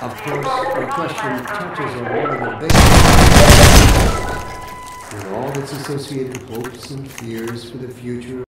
Of course, the question touches on one of the basic and all that's associated with hopes and fears for the future.